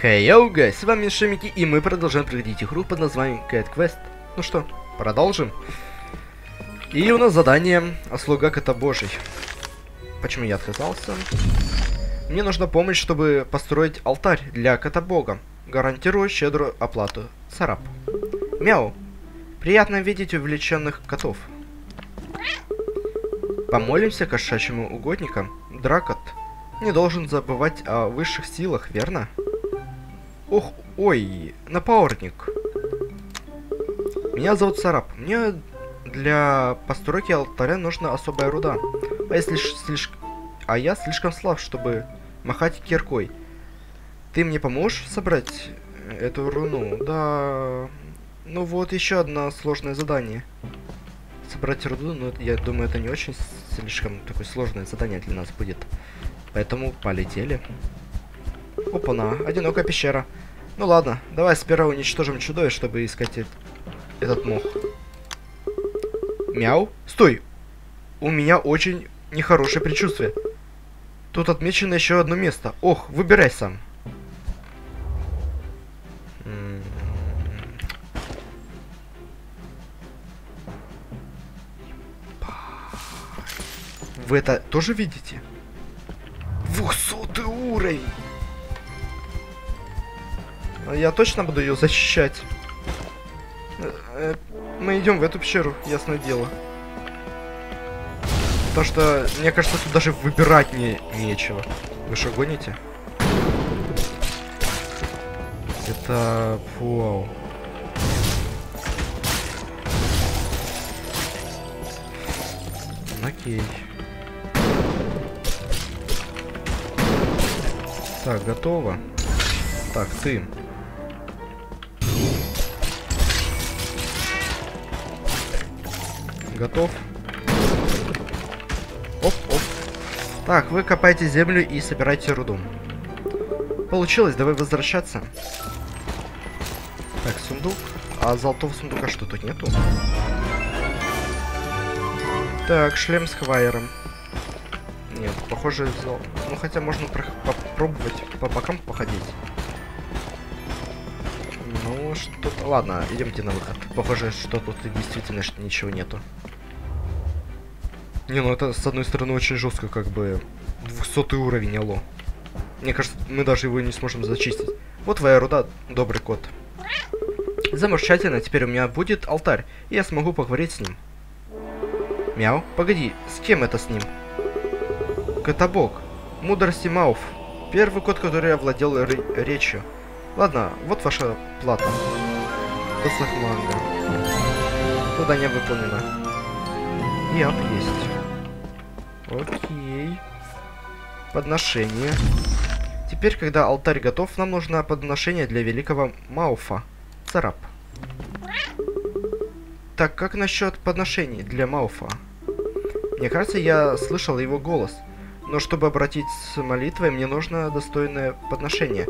Хей, hey, guys, с вами Шемики, и мы продолжаем проходить игру под названием Cat Quest. Ну что, продолжим. И у нас задание о слуга Кота Божий. Почему я отказался? Мне нужна помощь, чтобы построить алтарь для Кота Бога. Гарантирую щедрую оплату. Царап. Мяу. Приятно видеть увлеченных котов. Помолимся кошачьим угодникам. Дракот не должен забывать о высших силах, верно? Ох, ой, напорник. Меня зовут Сарап. Мне для постройки алтаря нужна особая руда. А если слишком... А я слишком слаб, чтобы махать киркой. Ты мне поможешь собрать эту руну? Да... Ну вот еще одно сложное задание. Собрать руду, но я думаю, это не очень слишком такое сложное задание для нас будет. Поэтому полетели. Опа-на, одинокая пещера. Ну ладно, давай сперва уничтожим чудовище, чтобы искать этот мох. Мяу. Стой! У меня очень нехорошее предчувствие. Тут отмечено еще одно место. Ох, выбирай сам. Вы это тоже видите? 200 уровень! Я точно буду ее защищать. Э, э, мы идем в эту пещеру, ясное дело. Потому что, мне кажется, тут даже выбирать не, нечего. Вы что, гоните? Это... Вау. Окей. Так, готово. Так, ты. Готов. Оп, оп. Так, вы копаете землю и собираете руду. Получилось, давай возвращаться. Так, сундук. А золотого сундука что, тут нету? Так, шлем с хвайером. Нет, похоже, зол... Ну, хотя можно попробовать по бокам походить. Ладно, идемте на выход. Похоже, что тут действительно ничего нету. Не, ну это, с одной стороны, очень жестко, как бы... 200 уровень, алло. Мне кажется, мы даже его не сможем зачистить. Вот твоя руда, добрый кот. Замечательно, теперь у меня будет алтарь, и я смогу поговорить с ним. Мяу, погоди, с кем это с ним? Котобок. Мудрости Мауф. Первый кот, который овладел речью. Ладно, вот ваша плата. Досах манга. Задание выполнено. Яп, есть. Окей. Подношение. Теперь, когда алтарь готов, нам нужно подношение для великого Мауфа. Царап. Так, как насчет подношений для Мауфа? Мне кажется, я слышал его голос. Но чтобы обратить с молитвой, мне нужно достойное подношение.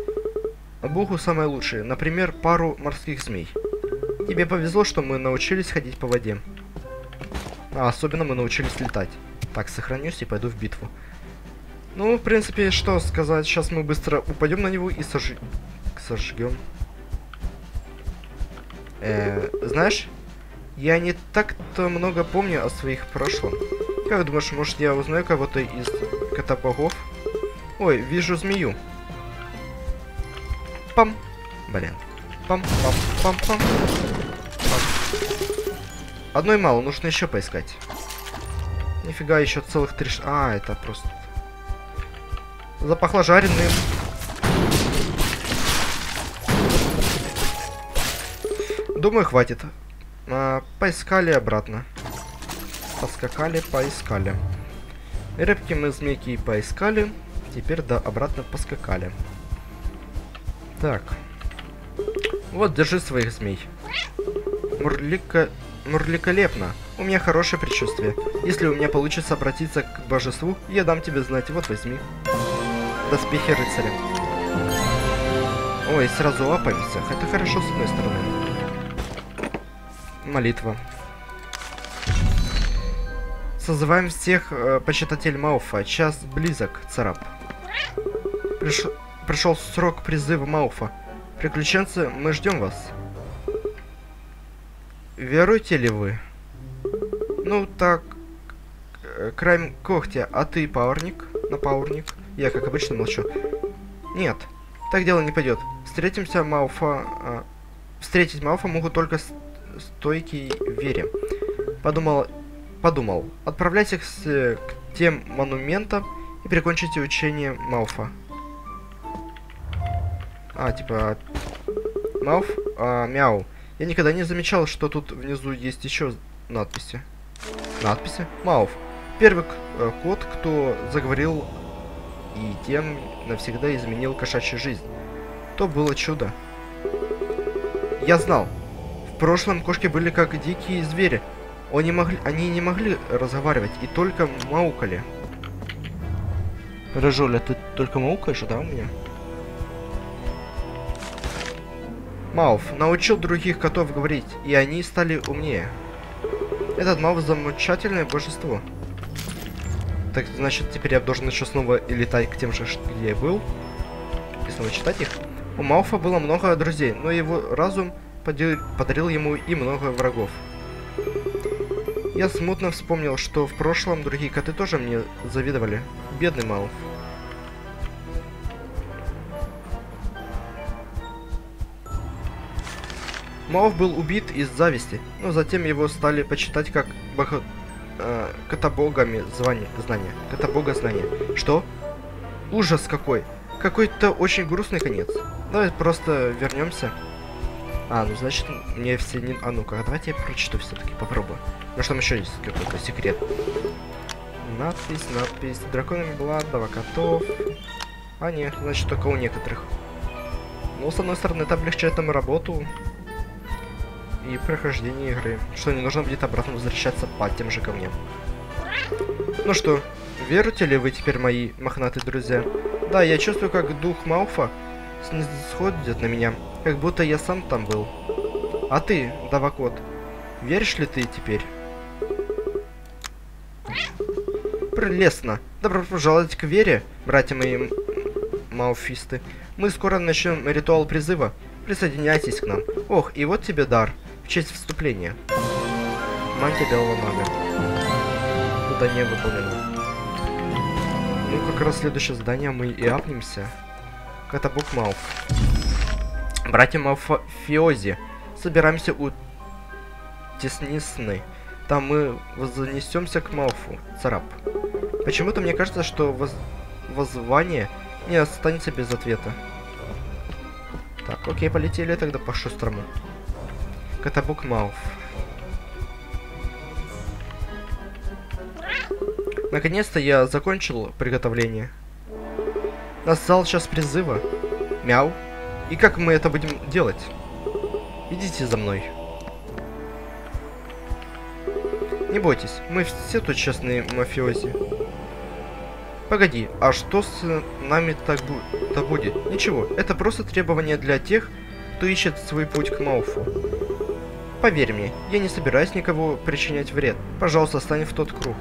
Богу самое лучшее. Например, пару морских змей. Тебе повезло, что мы научились ходить по воде. А особенно мы научились летать. Так, сохранюсь и пойду в битву. Ну, в принципе, что сказать. Сейчас мы быстро упадем на него и сож... сожгем. Э, знаешь, я не так-то много помню о своих прошлом. Как думаешь, может я узнаю кого-то из кота-богов? Ой, вижу змею. Пам. Блин. Пам-пам-пам-пам. Одной мало, нужно еще поискать. Нифига, еще целых три... А, это просто... Запахло жареным. Думаю, хватит. А, поискали обратно. Поскакали, поискали. Рыбки мы змейки поискали. Теперь да, обратно поскакали. Так. Вот, держи своих змей. Мурлика... Мурликолепно. У меня хорошее предчувствие. Если у меня получится обратиться к божеству, я дам тебе знать. Вот, возьми. Доспехи рыцаря. Ой, сразу лапаемся. Это хорошо, с одной стороны. Молитва. Созываем всех э, почитатель Мауфа. Час близок, царап. Приш... прошел срок призыва Мауфа. Приключенцы, мы ждем вас. Веруете ли вы? Ну так, э, краем когтя, а ты пауэрник? Напауэрник? Я, как обычно, молчу. Нет, так дело не пойдет. Встретимся Мауфа... А, встретить Мауфа могут только с, стойкие вере. Подумал... Подумал. Отправляйся к, к тем монументам и прикончите учение Мауфа. А, типа... Мауф? А, мяу. Я никогда не замечал, что тут внизу есть еще надписи. Надписи? Мауф. Первый э, кот, кто заговорил и тем навсегда изменил кошачью жизнь. То было чудо. Я знал. В прошлом кошки были как дикие звери. Они, могли, они не могли разговаривать и только маукали. Рыжуля, ты только маукаешь, да, у меня? Мауф научил других котов говорить, и они стали умнее. Этот Мауф замечательное божество. Так, значит, теперь я должен еще снова летать к тем же, где я был. И снова читать их. У Мауфа было много друзей, но его разум подарил ему и много врагов. Я смутно вспомнил, что в прошлом другие коты тоже мне завидовали. Бедный Мауф. Мауф был убит из зависти, но затем его стали почитать как бог... э, катабогами звания, знания. Катабога знания. Что? Ужас какой! Какой-то очень грустный конец. Давай просто вернемся. А, ну значит, мне все не... А ну-ка, давайте я прочту все-таки, попробую. Ну что там еще есть какой-то секрет? Надпись, надпись. Драконами была, два котов. А, нет, значит, только у некоторых. Ну, с одной стороны, это облегчает нам работу и прохождение игры, что не нужно будет обратно возвращаться по тем же камням. Ну что, верите ли вы теперь мои мохнатые друзья? Да, я чувствую, как дух Мауфа сходит на меня, как будто я сам там был. А ты, Давакот, веришь ли ты теперь? Прелестно. Добро пожаловать к вере, братья мои мауфисты. Мы скоро начнем ритуал призыва. Присоединяйтесь к нам. Ох, и вот тебе дар честь вступления. Мантия белого мага. Задание выполнено. Ну, как раз следующее задание мы и апнемся. Катабук Мауф. Братья Мауфиози. Собираемся у Теснисны. Там мы вознесемся к Мауфу. Царап. Почему-то мне кажется, что воз... воззвание не останется без ответа. Так, окей, полетели тогда по Катабук Мауф. Наконец-то я закончил приготовление. Настал час призыва. Мяу. И как мы это будем делать? Идите за мной. Не бойтесь, мы все тут честные мафиози. Погоди, а что с нами так бу то будет? Ничего, это просто требование для тех, кто ищет свой путь к Мауфу. Поверь мне, я не собираюсь никого причинять вред. Пожалуйста, стань в тот круг.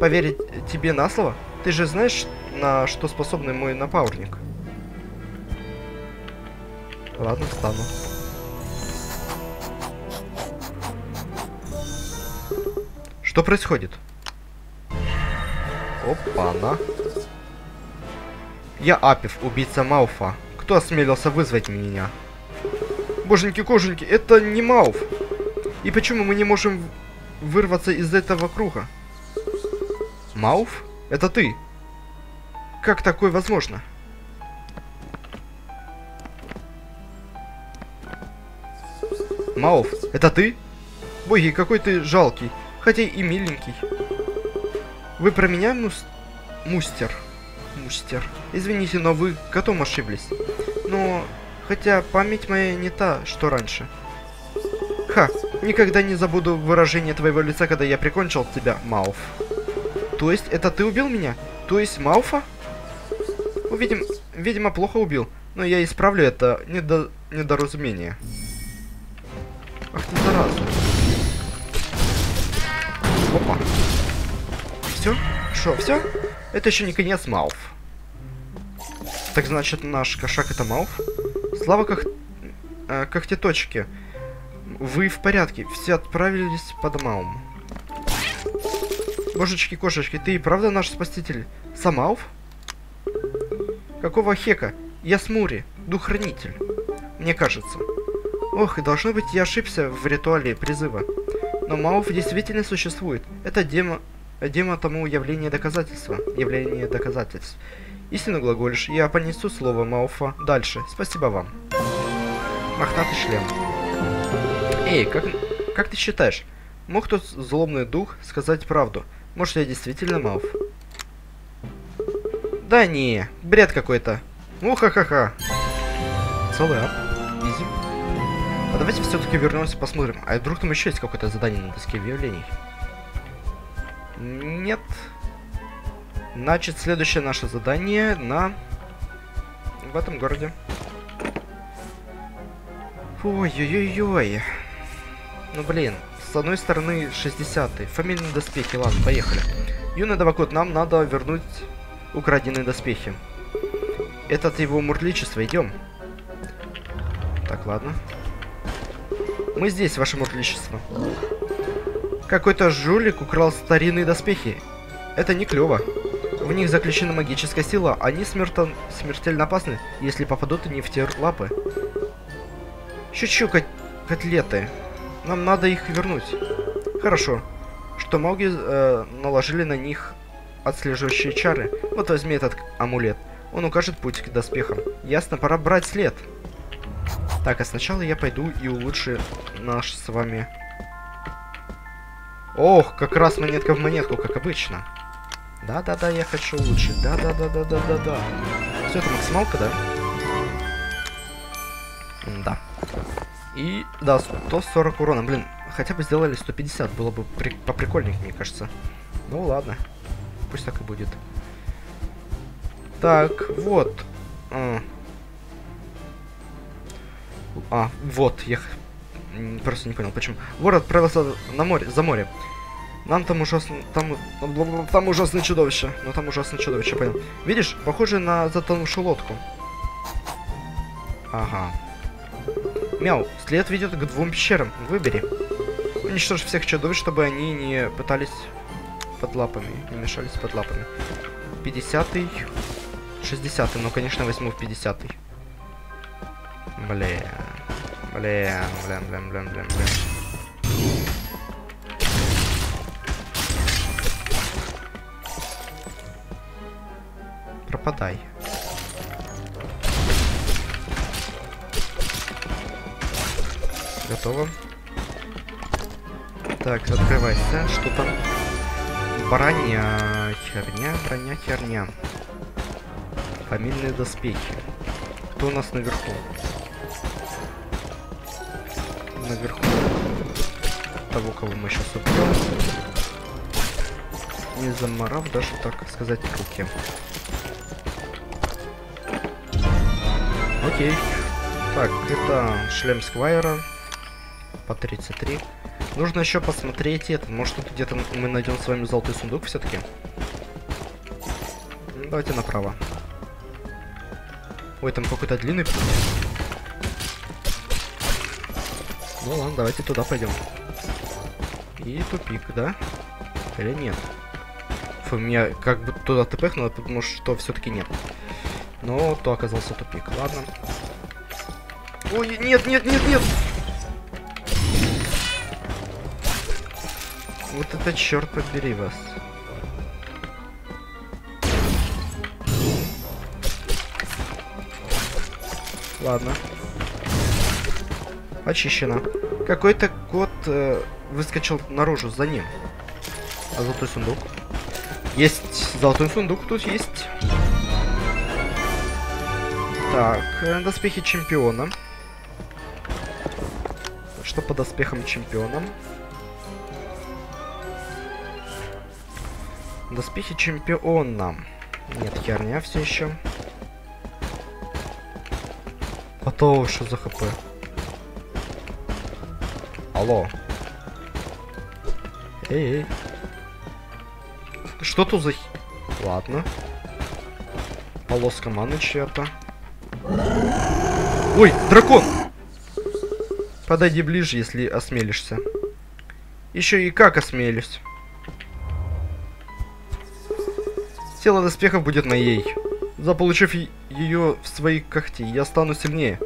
Поверить тебе на слово? Ты же знаешь, на что способен мой напаурник? Ладно, встану. Что происходит? Опа-на. Я Апив, убийца Мауфа. Кто осмелился вызвать меня? Боженьки-коженьки, это не Мауф. И почему мы не можем вырваться из этого круга? Мауф? Это ты? Как такое возможно? Мауф, это ты? Боги, какой ты жалкий, хотя и миленький. Вы про меня, мус... Мустер? Мустер. Извините, но вы котом ошиблись. Но Хотя память моя не та, что раньше. Ха, никогда не забуду выражение твоего лица, когда я прикончил тебя, Мауф. То есть, это ты убил меня? То есть, Мауфа? Увидим, видимо, плохо убил, но я исправлю это недо... недоразумение. Ах ты зараза. Опа. Все? Что, все? Это еще не конец, Мауф. Так значит, наш кошак это Мауф? Слава как... Э, когтеточки. Вы в порядке. Все отправились по домам. Божечки-кошечки, ты и правда наш спаситель? Самауф? Какого хека? Я Смури, дух-хранитель. Мне кажется. Ох, и должно быть, я ошибся в ритуале призыва. Но Мауф действительно существует. Это демо... Демо тому явление доказательства. Явление доказательств. Истинно глаголишь. Я понесу слово Мауфа дальше. Спасибо вам. Мохнатый шлем. Эй, как, как ты считаешь, мог тот злобный дух сказать правду? Может, я действительно Мауф? Да не, бред какой-то. Ну, ха-ха-ха. Целый ап. Изи. А давайте все-таки вернемся, посмотрим. А вдруг там еще есть какое-то задание на доске объявлений? Нет. Значит, следующее наше задание на... В этом городе. Ой-ой-ой-ой. Ну, блин. С одной стороны, 60-й. Фамильные доспехи. Ладно, поехали. Юный Давакот, нам надо вернуть украденные доспехи. Этот его мурличество. Идем. Так, ладно. Мы здесь, ваше мурличество. Какой-то жулик украл старинные доспехи. Это не клево. В них заключена магическая сила. Они смерто... смертельно опасны, если попадут не в те лапы. Шучу, кот... котлеты. Нам надо их вернуть. Хорошо. Что маги э, наложили на них отслеживающие чары. Вот возьми этот амулет. Он укажет путь к доспехам. Ясно, пора брать след. Так, а сначала я пойду и улучшу наш с вами... Ох, как раз монетка в монетку, как обычно. Да-да-да, я хочу улучшить. Да-да-да-да-да-да-да. Все, это максималка, да? Да. И, да, 140 урона. Блин, хотя бы сделали 150, было бы при поприкольнее, мне кажется. Ну ладно. Пусть так и будет. Так, вот. А, а вот, я просто не понял, почему. Вор отправился на море, за море. Нам там ужасно... Там, там ужасное чудовище. Ну там ужасное чудовище, понял. Видишь, похоже на затонувшую лодку. Ага. Мяу, след ведет к двум пещерам. Выбери. Уничтожь всех чудовищ, чтобы они не пытались под лапами, не мешались под лапами. 50-й. 60-й, ну, конечно, возьму в 50-й. Бля. Бля, блин, блин, блин, блин. Пропадай. Готово. Так, открывайся. Что там? Броня, херня, броня, херня. Фамильные доспехи. Кто у нас наверху? Наверху того, кого мы сейчас убьем. Не заморав даже, так сказать, руки. Окей. Так, это шлем Сквайра по 33. Нужно еще посмотреть это. Может, тут где-то мы найдем с вами золотой сундук все-таки. Давайте направо. Ой, там какой-то длинный. Ну ладно, давайте туда пойдем. И тупик, да? Или нет? Фу, меня как бы туда тпхнуло, потому что все-таки нет. Но то оказался тупик. Ладно. Ой, нет, нет, нет, нет! Вот это черт побери вас. Ладно. Очищено. Какой-то кот э, выскочил наружу за ним. А золотой сундук? Есть золотой сундук, тут есть. Так, э, доспехи чемпиона. Что по доспехам чемпиона? Доспехи чемпиона. Нет, херня все еще. А то что за хп? Алло. Эй, эй. Что тут за... Ладно. полоска маны чья-то. Ой, дракон! Подойди ближе, если осмелишься. Еще и как осмелюсь. Тело доспехов будет моей. Заполучив ее в свои когти, я стану сильнее.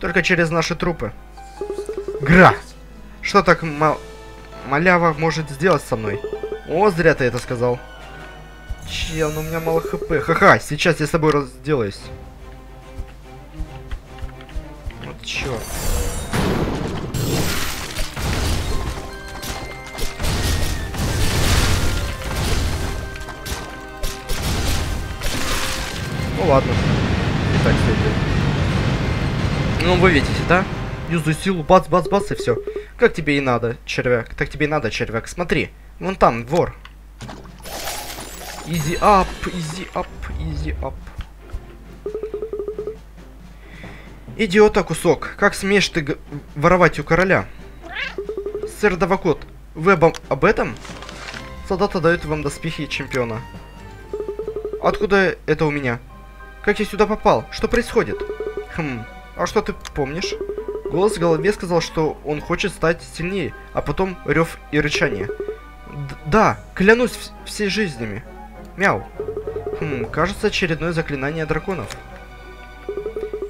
Только через наши трупы. Гра! Что так мал... малява может сделать со мной? О, зря ты это сказал. Чел, ну у меня мало хп. Ха-ха, сейчас я с тобой разделаюсь. Черт. Ну ладно. И так сойдет. Ну вы видите, да? Юзаю силу, бац-бац-бац и все. Как тебе и надо, червяк. Так тебе и надо, червяк. Смотри, вон там двор. Easy up, easy up, easy up. Идиота кусок, как смеешь ты воровать у короля? Сэр Давакот, вы об, об этом? Солдаты дают вам доспехи чемпиона. Откуда это у меня? Как я сюда попал? Что происходит? Хм, а что ты помнишь? Голос в голове сказал, что он хочет стать сильнее, а потом рев и рычание. Д да, клянусь всей жизнями. Мяу. Хм, кажется, очередное заклинание драконов.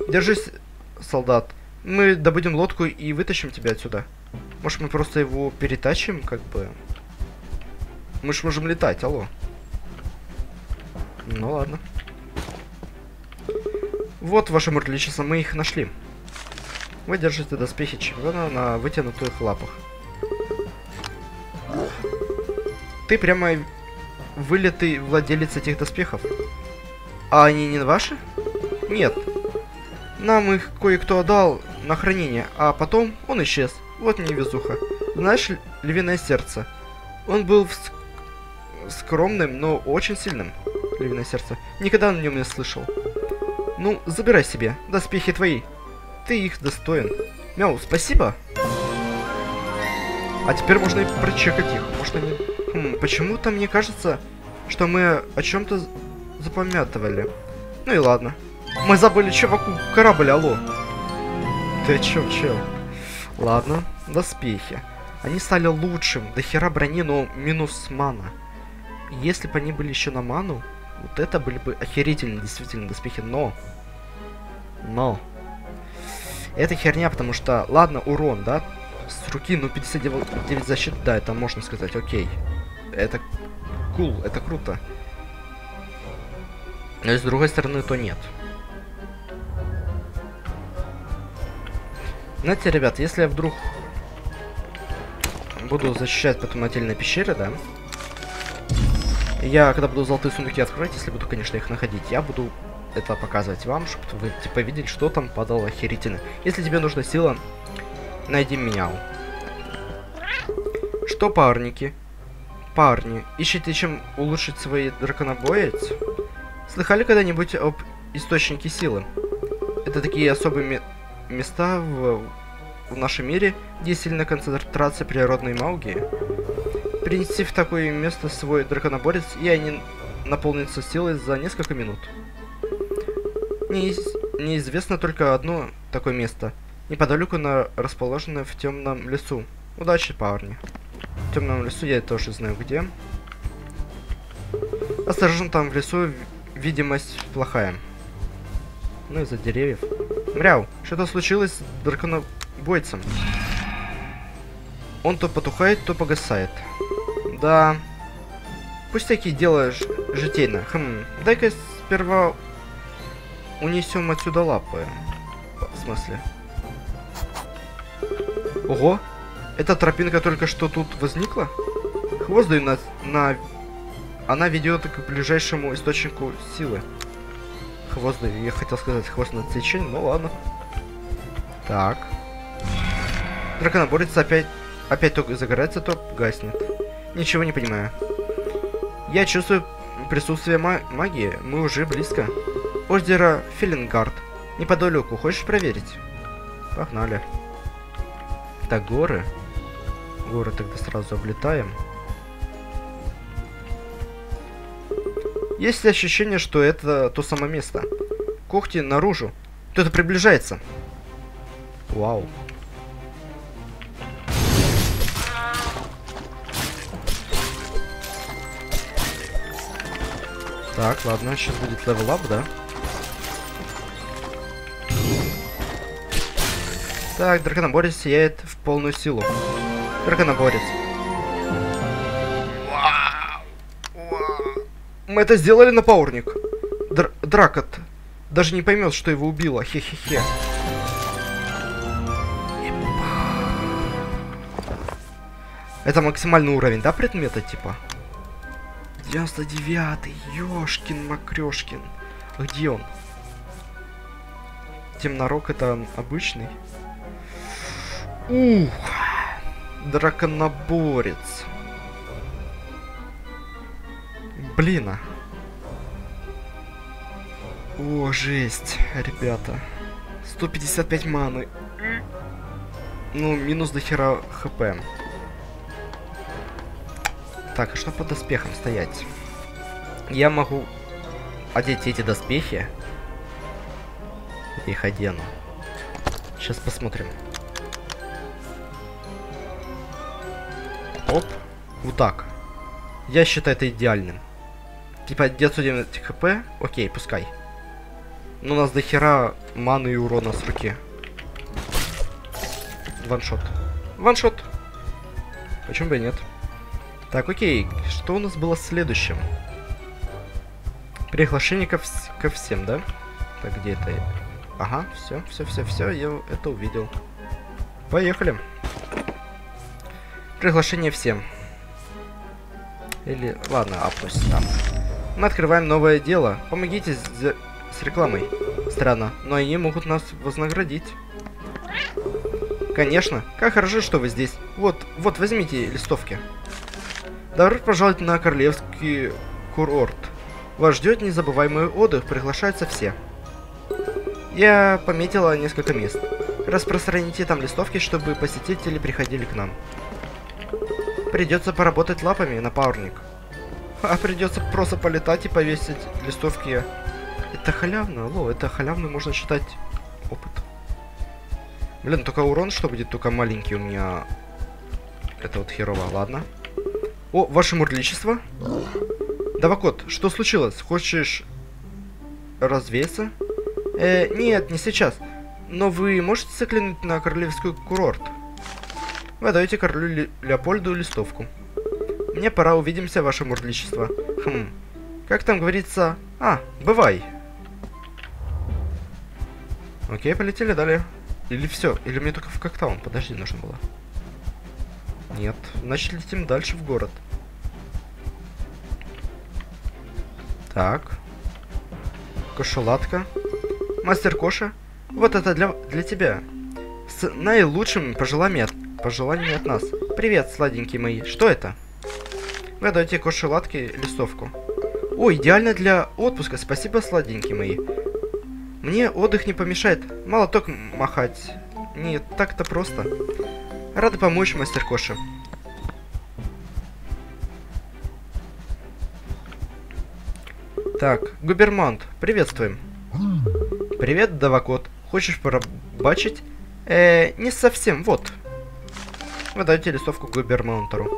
Держись, солдат. Мы добудем лодку и вытащим тебя отсюда. Может, мы просто его перетащим, как бы? Мы ж можем летать, алло. Ну ладно. Вот, ваше мурличество, мы их нашли. Вы держите доспехи чемпиона на вытянутых лапах. Ты прямо вылитый владелец этих доспехов. А они не ваши? Нет. Нам их кое-кто отдал на хранение, а потом он исчез. Вот невезуха. Знаешь, львиное сердце. Он был ск скромным, но очень сильным. Львиное сердце. Никогда о нем не слышал. Ну, забирай себе. Доспехи твои. Ты их достоин. Мяу, спасибо. А теперь можно и прочекать их. Может они... Хм, почему-то мне кажется, что мы о чем-то запамятовали. Ну и ладно. Мы забыли чуваку корабль, алло. Ты чё, чел? Ладно, доспехи. Они стали лучшим. До хера брони, но минус мана. Если бы они были еще на ману, вот это были бы охерительные действительно доспехи, но... Но... Это херня, потому что, ладно, урон, да? С руки, ну, 59 защит, да, это можно сказать, окей. Это кул, cool, это круто. Но с другой стороны, то нет. Знаете, ребят, если я вдруг буду защищать потом отдельные пещеры, да? Я, когда буду золотые сундуки открывать, если буду, конечно, их находить, я буду это показывать вам, чтобы вы, типа, видели, что там падало охерительно. Если тебе нужна сила, найди меня. Что, парники? Парни, ищите чем улучшить свои драконобоец? Слыхали когда-нибудь об источнике силы? Это такие особые места в, в нашем мире, где сильная концентрация природной магии. Принести в такое место свой драконоборец, и они наполнятся силой за несколько минут. Неиз... Неизвестно только одно такое место. Неподалеку на расположенное в темном лесу. Удачи, парни. В темном лесу я тоже знаю где. Осторожно, там в лесу видимость плохая. Ну из-за деревьев. Мряу, что-то случилось с драконобойцем. Он то потухает, то погасает. Да. Пусть такие дела житейно. Хм, дай-ка сперва унесем отсюда лапы. В смысле? Ого! Эта тропинка только что тут возникла? Хвост даю на, на... Она ведет к ближайшему источнику силы. Даю. Я хотел сказать хвост на отсечение, ну ладно. Так. Драконоборец опять... Опять только загорается, то гаснет. Ничего не понимаю. Я чувствую присутствие ма магии. Мы уже близко. Озеро Филингард. Неподалеку. Хочешь проверить? Погнали. Так, горы. Горы тогда сразу облетаем. Есть ощущение, что это то самое место. Когти наружу. Кто-то приближается. Вау. Так, ладно, сейчас будет level up, да? Так, драконоборец сияет в полную силу. Драконоборец. Мы это сделали на паурник. Др Дракот даже не поймет, что его убило. Хе-хе-хе. Это максимальный уровень, да, предмета, типа? 99-й, ёшкин макрёшкин. Где он? Темнорог это обычный. Ух! Драконоборец. Блин. а. О, жесть, ребята. 155 маны. Ну, минус до хера хп. Так, а что по доспехам стоять? Я могу одеть эти доспехи. Их одену. Сейчас посмотрим. Оп. Вот так. Я считаю это идеальным. Типа 990 хп, окей, пускай. Но у нас до хера маны и урона с руки. Ваншот. Ваншот. Почему бы и нет? Так, окей. Что у нас было следующим? Приглашение ко, вс ко всем, да? Так, где это? Ага, все, все, все, все, я это увидел. Поехали. Приглашение всем. Или, ладно, апнусь там. Мы открываем новое дело. Помогите с, рекламой. Странно, но они могут нас вознаградить. Конечно. Как хорошо, что вы здесь. Вот, вот, возьмите листовки. Добро пожаловать на королевский курорт. Вас ждет незабываемый отдых, приглашаются все. Я пометила несколько мест. Распространите там листовки, чтобы посетители приходили к нам. Придется поработать лапами на паурник. А придется просто полетать и повесить листовки. Это халявно, алло, это халявно можно считать опыт. Блин, только урон, что будет только маленький у меня. Это вот херово, ладно. О, ваше мурличество. Давакот, что случилось? Хочешь развеяться? Э, нет, не сейчас. Но вы можете заглянуть на королевский курорт? Вы даете королю Ле Леопольду листовку. Мне пора, увидимся, ваше мурличество. Хм, как там говорится... А, бывай. Окей, полетели далее. Или все, или мне только в коктаун, подожди, нужно было. Нет, значит летим дальше в город. Так. Кошеладка. Мастер Коша, вот это для, для тебя. С наилучшими пожеланиями от, пожеланиями от нас. Привет, сладенькие мои. Что это? Вы даете кошеладке листовку. О, идеально для отпуска. Спасибо, сладенькие мои. Мне отдых не помешает. Мало только махать. Не так-то просто. Рады помочь, мастер Коша. Так, Губермонт, приветствуем. Привет, Давакот. Хочешь порабачить? Э, не совсем, вот. Вы даете листовку Губермонтору.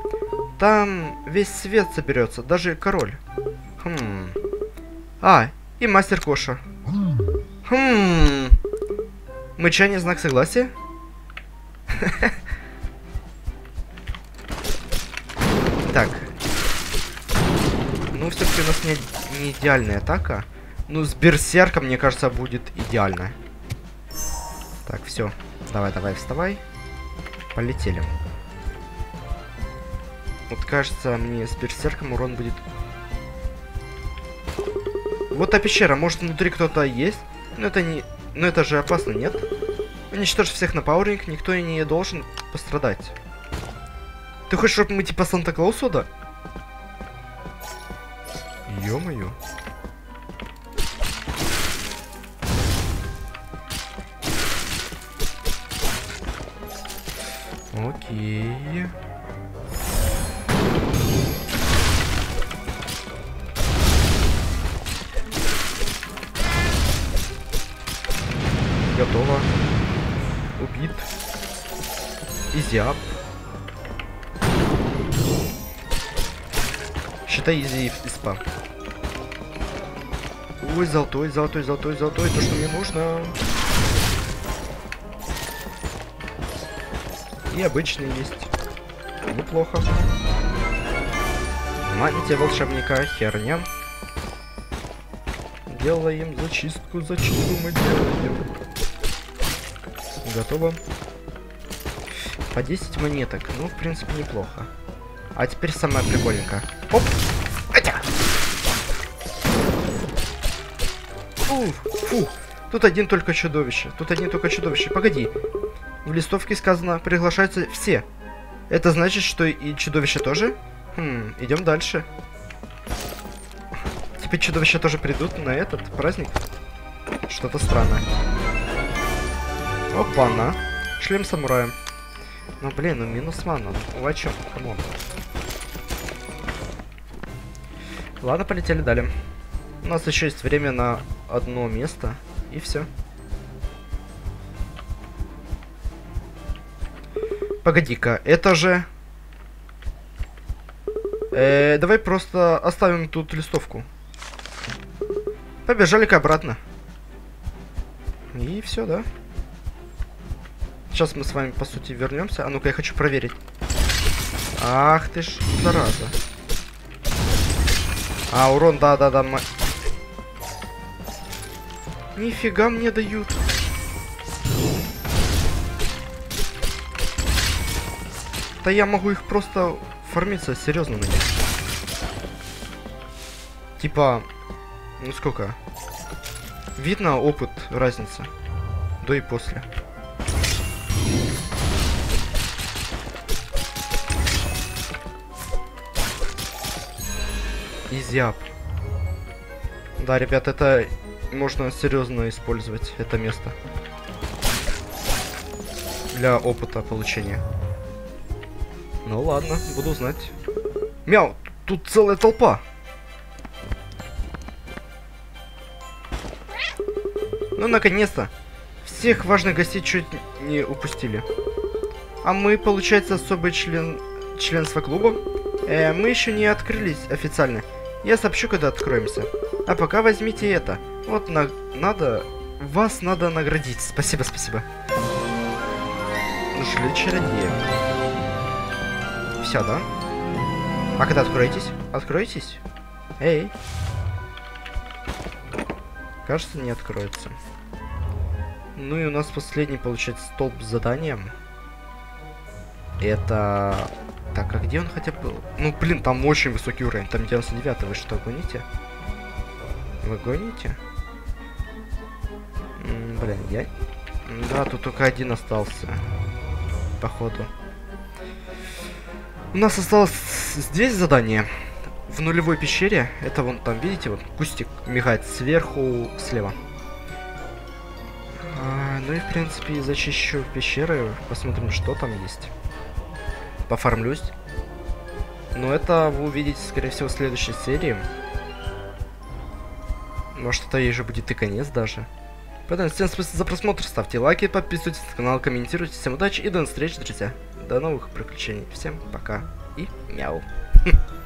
Там весь свет соберется, даже король. Хм. А, и мастер Коша. Хм. Мычание знак согласия? Так. Ну, все-таки у нас не, не идеальная атака. Ну, с берсерком, мне кажется, будет идеально. Так, все. Давай, давай, вставай. Полетели. Вот кажется, мне с берсерком урон будет... Вот та пещера, может внутри кто-то есть? Но это не... Но это же опасно, нет? Уничтожь всех на пауэринг, никто и не должен пострадать. Ты хочешь, чтобы мы типа Санта-Клаусу, да? Ё-моё. Окей. Готово. Убит. Изиап. Считай изи и спа. Ой, золотой, золотой, золотой, золотой. То, что мне нужно. И обычный есть. Неплохо. Мантия волшебника, херня. Делаем зачистку, зачистку мы делаем. Готово. По 10 монеток. Ну, в принципе, неплохо. А теперь самое прикольненькое. Оп! Атя! Фу, фу. Тут один только чудовище. Тут один только чудовище. Погоди. В листовке сказано, приглашаются все. Это значит, что и чудовища тоже? Хм, идем дальше. Теперь чудовища тоже придут на этот праздник? Что-то странное. Опа-на. Шлем самурая. Ну, блин, ну минус мана. Чем? Come on. Ладно, полетели далее. У нас еще есть время на одно место. И все. Погоди-ка, это же... Э, давай просто оставим тут листовку. Побежали-ка обратно. И все, да? Сейчас мы с вами, по сути, вернемся. А ну-ка, я хочу проверить. Ах ты ж, зараза. А, урон, да-да-да. Ма... Нифига мне дают. Да я могу их просто фармиться серьезно на них. Типа, ну сколько? Видно опыт, разница. До и после. Изяб. Да, ребят, это можно серьезно использовать, это место. Для опыта получения. Ну ладно, буду знать. Мяу, тут целая толпа. Ну, наконец-то. Всех важных гостей чуть не упустили. А мы, получается, особый член членства клуба? Э, мы еще не открылись официально. Я сообщу, когда откроемся. А пока возьмите это. Вот на... надо... Вас надо наградить. Спасибо, спасибо. Ушли чародеи. Все, да? А когда откроетесь? Откроетесь? Эй. Кажется, не откроется. Ну и у нас последний, получается, столб с заданием. Это... Так, а где он хотя бы был? Ну, блин, там очень высокий уровень. Там 99 Вы что, гоните? Вы гоните? М -м, блин, я... Да, тут только один остался. Походу. У нас осталось здесь задание в нулевой пещере. Это вон там, видите, вот кустик мигает сверху слева. А, ну и в принципе зачищу пещеры, посмотрим, что там есть. Пофармлюсь. Но это вы увидите, скорее всего, в следующей серии. Может, это ей же будет и конец даже. Поэтому всем спасибо за просмотр, ставьте лайки, подписывайтесь на канал, комментируйте. Всем удачи и до встречи, друзья. До новых приключений. Всем пока и мяу.